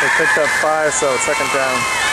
They Picked up five, so second down.